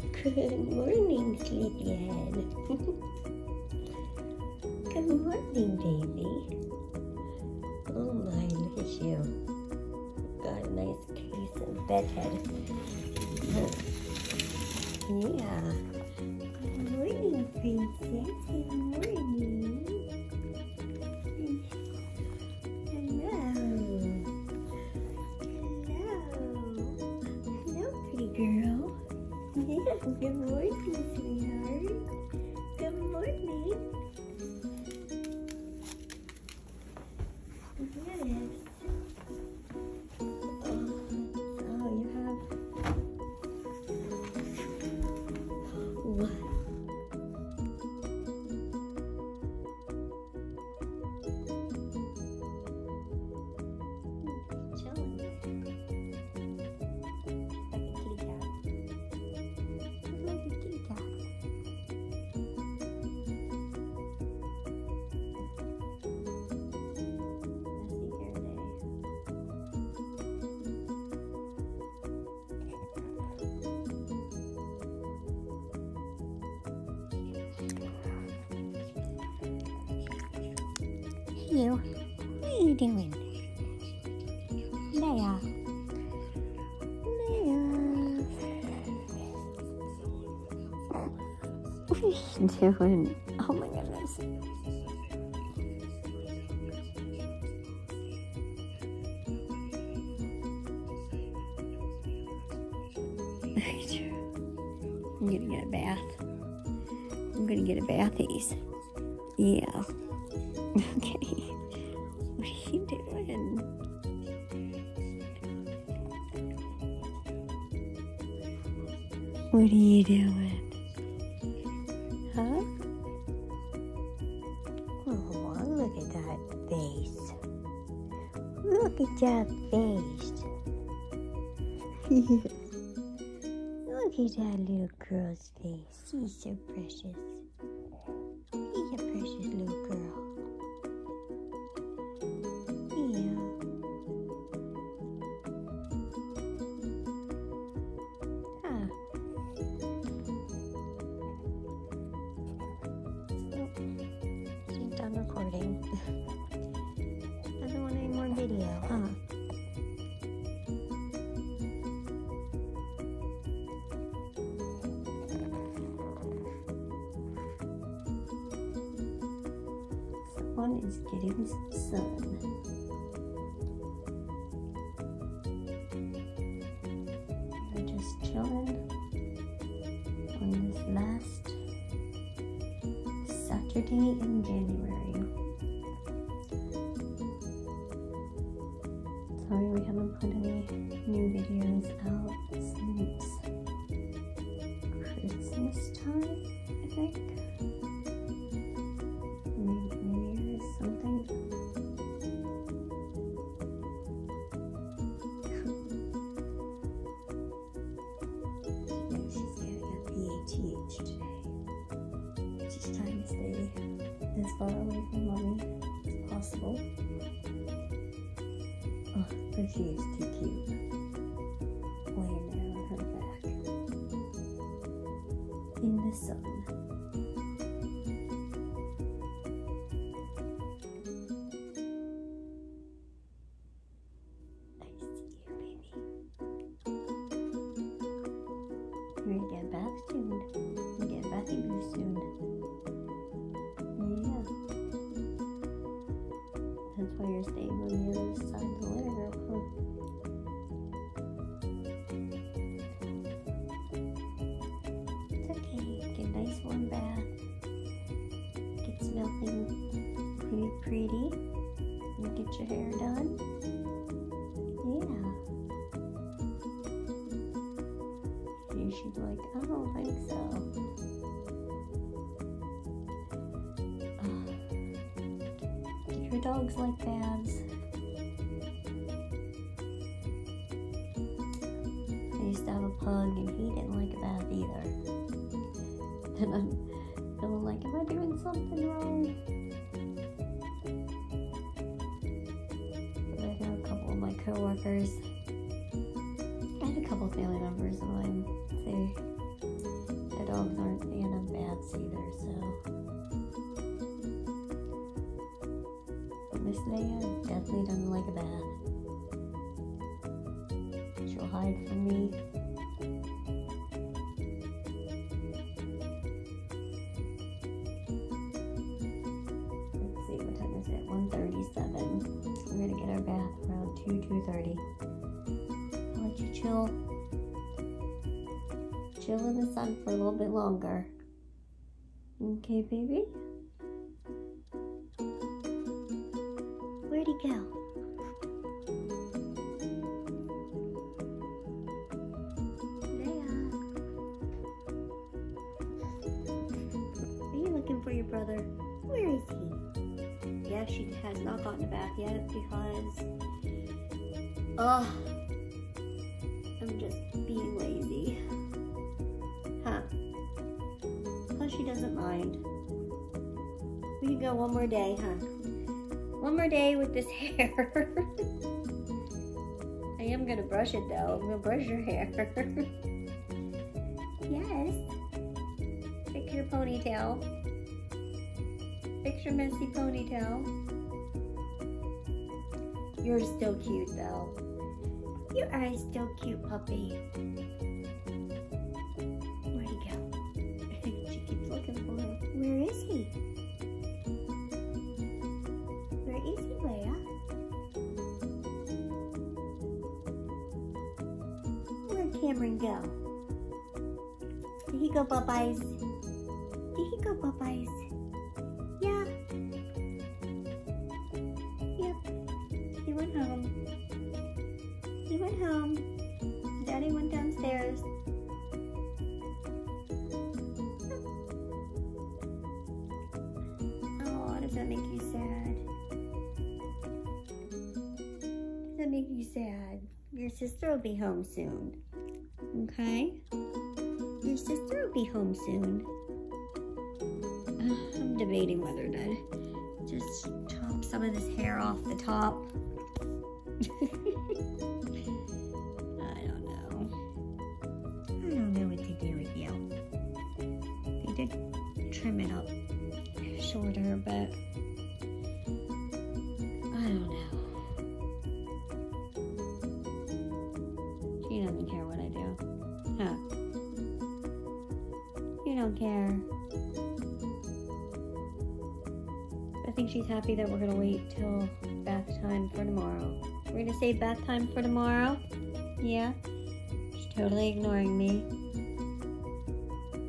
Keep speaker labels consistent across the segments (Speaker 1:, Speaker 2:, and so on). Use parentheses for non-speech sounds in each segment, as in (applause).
Speaker 1: Good morning, sleepyhead. Good morning, baby. Oh my, look at you. Got a nice case of bedhead. Yeah. Good morning, princess. Good morning. 5,8 nesse. Hello. What are you doing? Leia. Leia. What are you doing? Oh my goodness. I'm gonna get a bath. I'm gonna get a bathies. Yeah. Okay. What are you doing? What are you doing? Huh? Oh, look at that face. Look at that face. (laughs) look at that little girl's face. She's so precious. Getting sun. We're just chilling on this last Saturday in January. Sorry we haven't put any new videos a PATH today. She's trying to stay as far away from mommy as possible. Oh, but she is too cute. Laying there on her back. In the sun. That's why you're staying on the other side of the huh? Get a nice warm bath. Get smelling pretty pretty. You get your hair done. Yeah. And she's like, oh, I don't think so. Dogs like baths. I used to have a pug and he didn't like a bath either. (laughs) And I'm, I'm like, am I doing something wrong? But I know a couple of my coworkers and a couple family members of mine, they dogs aren't fan of baths either, so. Miss Leia definitely doesn't like a bath. She'll hide from me. Let's see, what time is it? 1.37. We're gonna get our bath around 2, 2.30. I'll let you chill. Chill in the sun for a little bit longer. Okay, baby? Where'd he go? Are you looking for your brother? Where is he? Yeah, she has not gotten a bath yet because. Ugh. I'm just being lazy. Huh. Plus, she doesn't mind. We can go one more day, huh? One more day with this (laughs) hair. I am gonna brush it though. I'm gonna brush your hair. (laughs) yes. Fix your ponytail. Fix your messy ponytail. You're still cute though. You are still cute, puppy. Cameron go? Did he go Popeyes? Did he go Popeyes? Yeah. Yep. He went home. He went home. Daddy went downstairs. Oh, does that make you sad? Does that make you sad? Your sister will be home soon. Okay? Your sister will be home soon. Uh, (sighs) I'm debating whether or not to just chop some of this hair off the top. (laughs) don't care. I think she's happy that we're gonna wait till bath time for tomorrow. We're gonna say bath time for tomorrow? Yeah? She's totally ignoring me.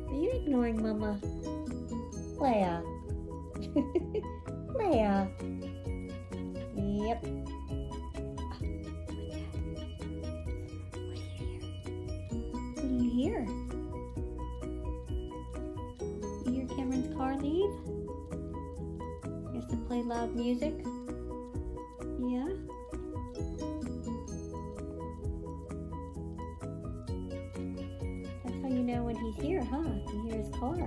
Speaker 1: Are you ignoring Mama? Leia. (laughs) Leia. Yep. Play loud music? Yeah? That's how you know when he's here, huh? You hear his car.